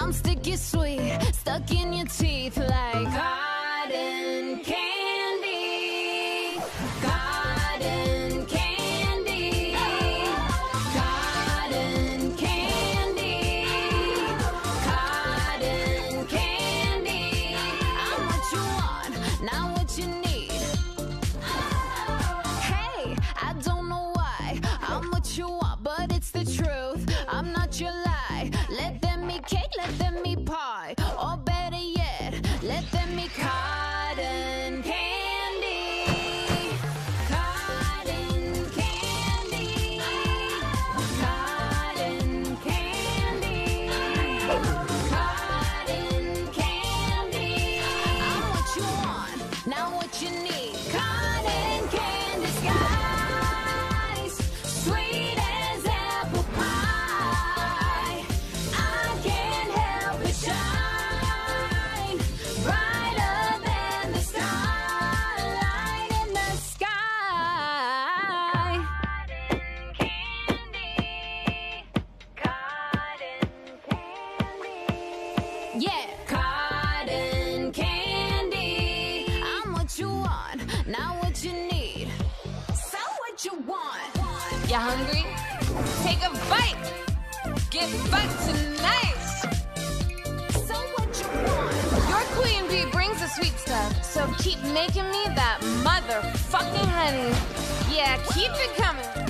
I'm sticky sweet, stuck in your teeth like cotton candy. Cotton candy. Cotton candy. Cotton candy. I'm what you want, not what you need. Hey, I don't know why I'm what you want, but Yeah, cotton candy. I'm what you want, not what you need. So what you want? You hungry? Take a bite. Get back tonight. So what you want? Your queen bee brings the sweet stuff, so keep making me that motherfucking honey. Yeah, keep it coming.